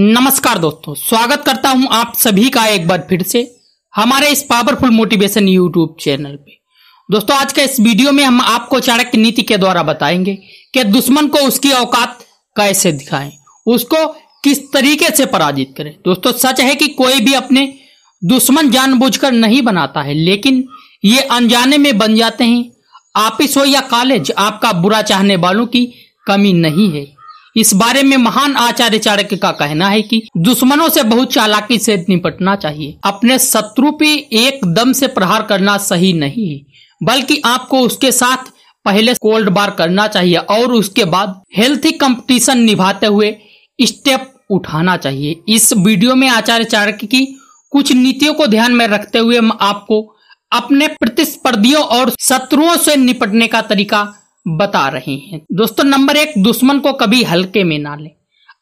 नमस्कार दोस्तों, स्वागत करता हूँ आप सभी का एक बार फिर से हमारे इस पावरफुल मोटिवेशन यूट्यूब चैनल पे। दोस्तों, आज के इस वीडियो में हम आपको चाणक्य नीति के द्वारा बताएँगे कि दुश्मन को उसकी औकात कैसे दिखाएँ, उसको किस तरीके से पराजित करें। दोस्तों, सच है कि कोई भी अपने दुश्मन जानबूझकर नहीं बनाता है, लेकिन ये अनजाने में बन जाते हैं। ऑफ़िस हो या कॉलेज, आपका बुरा चाहने वालों की कमी नहीं है। इस बारे में महान आचार्य चाणक्य का कहना है कि दुश्मनों से बहुत चालाकी से निपटना चाहिए। अपने शत्रु पे एकदम से प्रहार करना सही नहीं, बल्कि आपको उसके साथ पहले कोल्ड बार करना चाहिए और उसके बाद हेल्थी कंपटीशन निभाते हुए स्टेप उठाना चाहिए। इस वीडियो में आचार्य चाणक्य की कुछ नीतियों को ध्यान में रखते हुए आपको अपने प्रतिस्पर्धियों और शत्रुओं से निपटने का तरीका बता रहे हैं। दोस्तों, नंबर एक, दुश्मन को कभी हल्के में ना लें।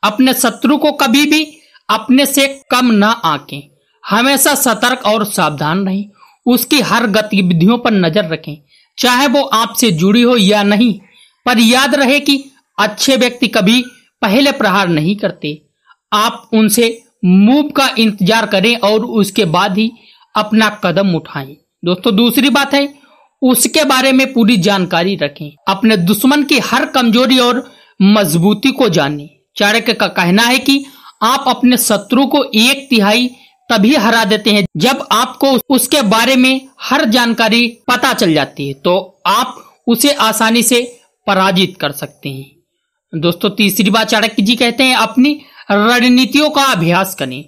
अपने शत्रु को कभी भी अपने से कम ना आके। हमेशा सतर्क और सावधान रहें। उसकी हर गतिविधियों पर नज़र रखें। चाहे वो आपसे जुड़ी हो या नहीं, पर याद रहे कि अच्छे व्यक्ति कभी पहले प्रहार नहीं करते। आप उनसे मूव का इंतज़ार करें और उसके बाद ही अपना कदम उठाएँ। दोस्तों, दूसरी बात है उसके बारे में पूरी जानकारी रखें। अपने दुश्मन की हर कमज़ोरी और मजबूती को जानें। चाणक्य का कहना है कि आप अपने शत्रु को एक तिहाई तभी हरा देते हैं जब आपको उसके बारे में हर जानकारी पता चल जाती है तो आप उसे आसानी से पराजित कर सकते हैं। दोस्तों, तीसरी बात चाणक्य जी कहते हैं, अपनी रणनीतियों का अभ्यास करें।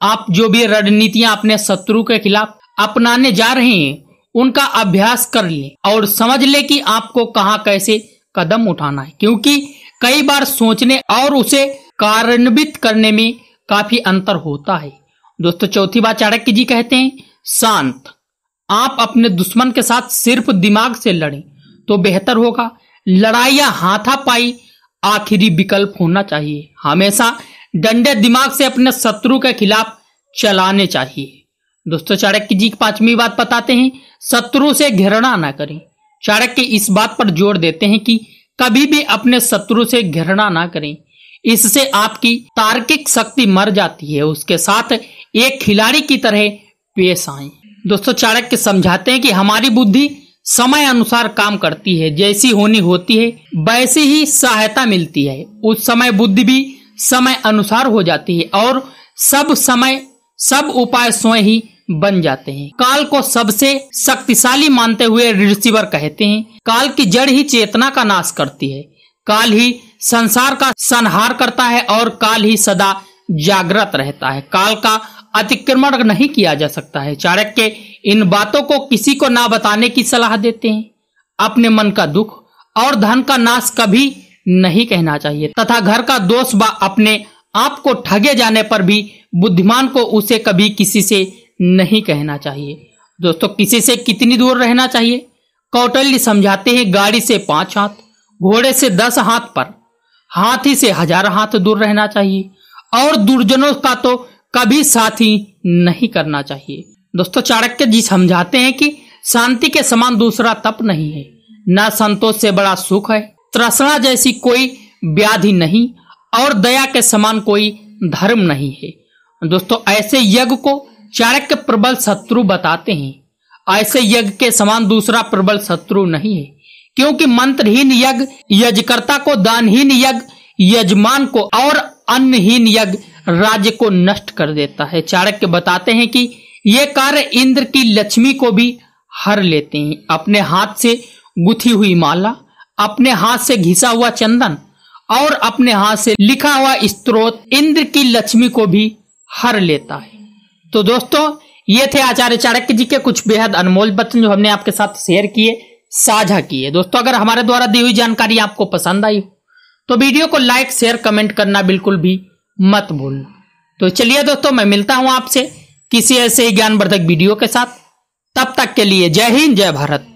आप जो भी रणनीतियाँ अपने शत्रु के खिलाफ अपनाने जा रहे हैं उनका अभ्यास कर ले और समझ ले कि आपको कहाँ कैसे कदम उठाना है। क्योंकि कई बार सोचने और उसे कार्यान्वित करने में काफ़ी अंतर होता है। दोस्तों, चौथी बात चाणक्य जी कहते हैं, शांत। आप अपने दुश्मन के साथ सिर्फ़ दिमाग से लड़ें तो बेहतर होगा। लड़ाई या हाथापाई आखिरी विकल्प होना चाहिए। हमेशा डंडे दिमाग से अपने शत्रु के खिलाफ चलाने चाहिए। दोस्तों, चाणक्य जी की पांचवी बात बताते हैं। शत्रु से घृणा ना करें। चाणक्य इस बात पर ज़ोर देते हैं कि कभी भी अपने शत्रु से घृणा ना करें। इससे आपकी तार्किक शक्ति मर जाती है। उसके साथ एक खिलाड़ी की तरह पेश आए। दोस्तों, चाणक्य समझाते हैं कि हमारी बुद्धि समय अनुसार काम करती है। जैसी होनी होती है, वैसी ही सहायता मिलती है। उस समय बुद्धि भी समय अनुसार हो जाती है और सब समय, सब उपाय स्वयं ही बन जाते हैं। काल को सबसे शक्तिशाली मानते हुए रिसीवर कहते हैं, काल की जड़ ही चेतना का नाश करती है। काल ही संसार का संहार करता है और काल ही सदा जागृत रहता है। काल का अतिक्रमण नहीं किया जा सकता है। चाणक्य इन बातों को किसी को ना बताने की सलाह देते हैं। अपने मन का दुख और धन का नाश कभी नहीं कहना चाहिए। तथा घर का दोष व अपने आप को ठगे जाने पर भी बुद्धिमान को उसे कभी किसी से नहीं कहना चाहिए। दोस्तों, किसी से कितनी दूर रहना चाहिए? कौटल्य समझाते हैं, गाड़ी से पाँच हाथ, घोड़े से दस हाथ पर। हाथी से हज़ार हाथ दूर रहना चाहिए। और दुर्जनों का तो कभी साथी नहीं करना चाहिए। दोस्तों, चाणक्य जी समझाते हैं कि शांति के समान दूसरा तप नहीं है। न संतोष से बड़ा सुख है। त्रसना जैसी कोई व्याधि नहीं, और दया के समान कोई धर्म नहीं है। दोस्तों, ऐसे यज्ञ को चाणक्य प्रबल शत्रु बताते हैं। ऐसे यज्ञ के समान दूसरा प्रबल शत्रु नहीं है, क्योंकि मंत्रहीन यज्ञ, यजकर्ता को दानहीन यज्ञ, यजमान को और अन्नहीन यज्ञ राज्य को नष्ट कर देता है। चाणक्य बताते हैं कि ये कार्य इंद्र की लक्ष्मी को भी हर लेते हैं। अपने हाथ से गुथी हुई माला, अपने हाथ से घिसा हुआ चंदन और अपने हाथ से लिखा हुआ स्त्रोत इंद्र की लक्ष्मी को भी हर लेता है। तो दोस्तों, ये थे आचार्य चाणक्य जी के कुछ बेहद अनमोल वचन जो हमने आपके साथ शेयर किए, साझा किए। दोस्तों, अगर हमारे द्वारा दी हुई जानकारी आपको पसंद आई हो तो वीडियो को लाइक शेयर कमेंट करना बिल्कुल भी मत भूल। तो चलिए दोस्तों, मैं मिलता हूँ आपसे किसी ऐसे ही ज्ञानवर्धक वीडियो के साथ। तब तक के लिए जय हिंद, जय भारत।